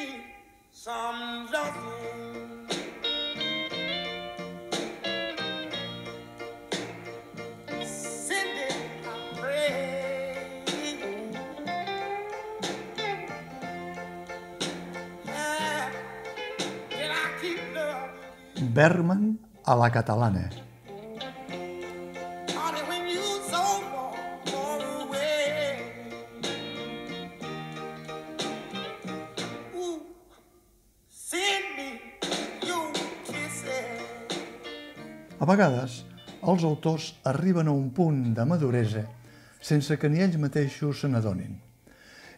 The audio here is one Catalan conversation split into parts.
me some loving. Berman a la catalana. A vegades, els autors arriben a un punt de maduresa sense que ni ells mateixos se n'adonin.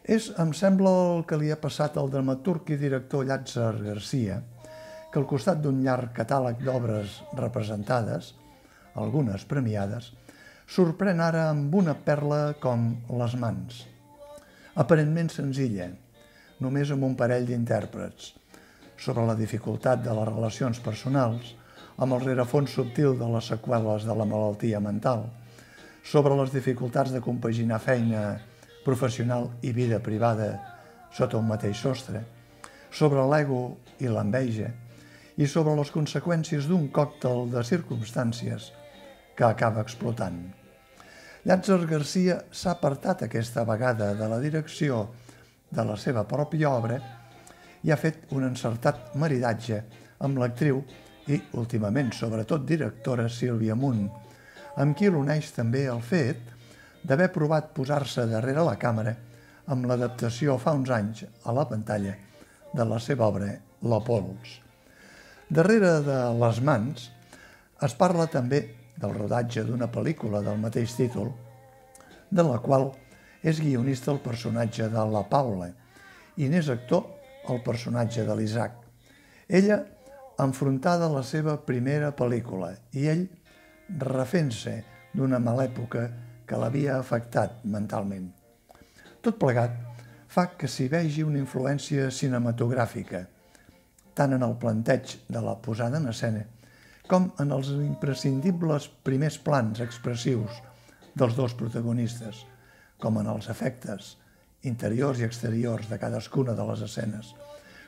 És, em sembla, el que li ha passat al dramaturg i director Llàtzer Garcia, que al costat d'un llarg catàleg d'obres representades, algunes premiades, sorprèn ara amb una perla com Les mans. Aparentment senzilla, només amb un parell d'intèrprets, sobre la dificultat de les relacions personals, amb el rerefons subtil de les seqüeles de la malaltia mental, sobre les dificultats de compaginar feina professional i vida privada sota un mateix sostre, sobre l'ego i l'enveja, i sobre les conseqüències d'un còctel de circumstàncies que acaba explotant. Llàtzer Garcia s'ha apartat aquesta vegada de la direcció de la seva pròpia obra i ha fet un encertat maridatge amb l'actriu i, últimament, sobretot directora Sílvia Munt, amb qui l'uneix també el fet d'haver provat posar-se darrere la càmera amb l'adaptació fa uns anys a la pantalla de la seva obra La Pols. Darrere de Les mans es parla també del rodatge d'una pel·lícula del mateix títol, de la qual és guionista el personatge de la Paula i n'és actor el personatge de l'Isaac. Ella enfrontada a la seva primera pel·lícula i ell refent-se d'una mala època que l'havia afectat mentalment. Tot plegat fa que s'hi vegi una influència cinematogràfica, tant en el planteig de la posada en escena com en els imprescindibles primers plans expressius dels dos protagonistes, com en els efectes interiors i exteriors de cadascuna de les escenes,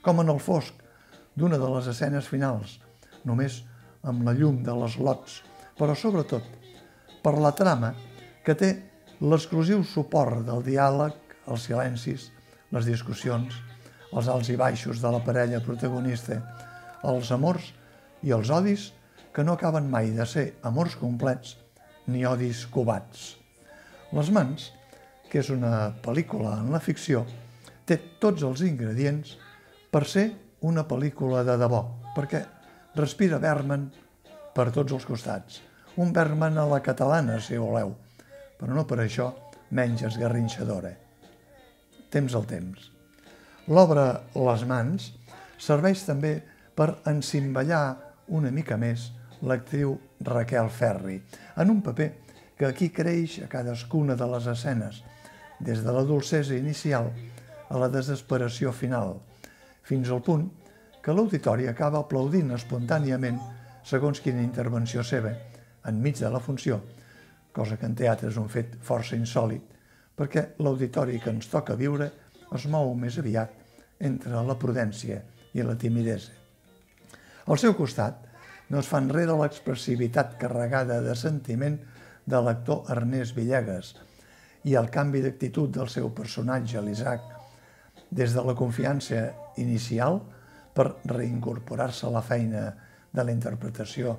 com en el fosc d'una de les escenes finals, només amb la llum de les lots, però sobretot per la trama que té l'exclusiu suport del diàleg, els silencis, les discussions, els alts i baixos de la parella protagonista, els amors i els odis que no acaben mai de ser amors complets ni odis covats. Les mans, que és una pel·lícula en la ficció, té tots els ingredients per ser una pel·lícula de debò, perquè respira Berman per tots els costats. Un Berman a la catalana, si voleu, però no per això menys esgarrinxadora. Temps al temps. L'obra Les mans serveix també per encimballar una mica més l'actriu Raquel Ferri, en un paper que aquí creix a cadascuna de les escenes, des de la dolcesa inicial a la desesperació final, fins al punt que l'auditori acaba aplaudint espontàniament segons quina intervenció seva, enmig de la funció, cosa que en teatre és un fet força insòlid, perquè l'auditori que ens toca viure es mou més aviat entre la prudència i la timidesa. Al seu costat, no es fa enrere l'expressivitat carregada de sentiment de l'actor Ernest Villegas i el canvi d'actitud del seu personatge, l'Isaac, des de la confiança inicial per reincorporar-se a la feina de la interpretació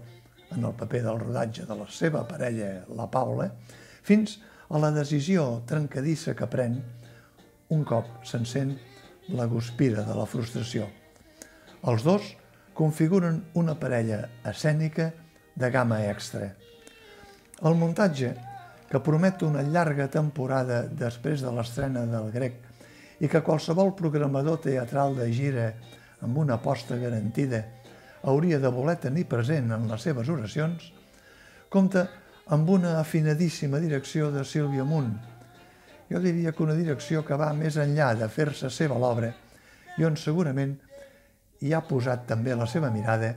en el paper del rodatge de la seva parella, la Paula, fins a la decisió trencadissa que pren un cop s'encén la guspira de la frustració. Els dos configuren una parella escènica de gamma extra. El muntatge, que promet una llarga temporada després de l'estrena del grec i que qualsevol programador teatral de gira amb una aposta garantida hauria de voler tenir present en les seves oracions, compta amb una afinadíssima direcció de Sílvia Munt. Jo diria que una direcció que va més enllà de fer-se seva l'obra i on segurament hi ha posat també la seva mirada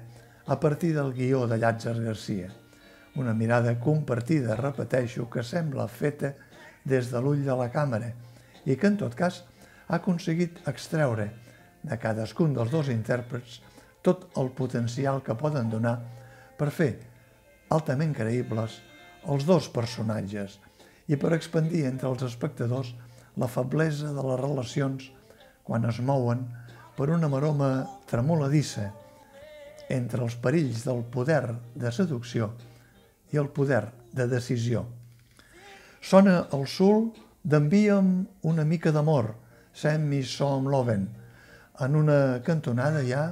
a partir del guió de Llàtzer Garcia. Una mirada compartida, repeteixo, que sembla feta des de l'ull de la càmera i que, en tot cas, ha aconseguit extreure de cadascun dels dos intèrprets tot el potencial que poden donar per fer altament creïbles els dos personatges i per expandir entre els espectadors la feblesa de les relacions quan es mouen per una maroma tremoladissa entre els perills del poder de seducció i el poder de decisió. Sona el sul d'Envia'm una mica d'amor, Send me some loven. En una cantonada hi ha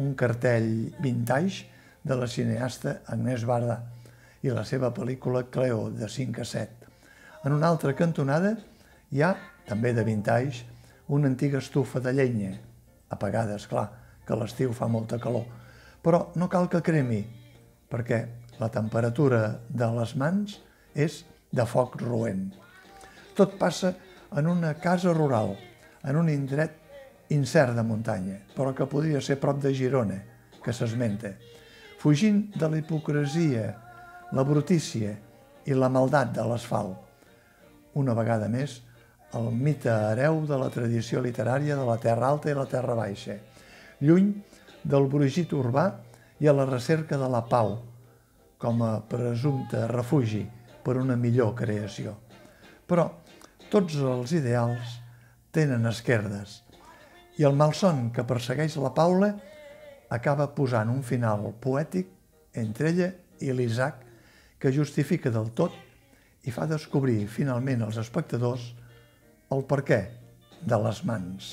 un cartell vintage de la cineasta Agnès Barda i la seva pel·lícula Cleo, de 5 a 7. En una altra cantonada hi ha, també de vintage, una antiga estufa de llenya, apagada, és clar, que l'estiu fa molta calor, però no cal que cremi, perquè la temperatura de les mans és de foc roent. Tot passa en una casa rural, en un indret incert de muntanya, però que podria ser prop de Girona, que s'esmenta, fugint de la hipocresia, la brutícia i la maldat de l'asfalt. Una vegada més, el mite hereu de la tradició literària de la Terra Alta i la Terra Baixa, lluny del brugit urbà i a la recerca de la pau, com a presumpte refugi per una millor creació. Però tots els ideals tenen esquerdes i el malson que persegueix la Paula acaba posant un final poètic entre ella i l'Isaac que justifica del tot i fa descobrir finalment als espectadors el perquè de les mans.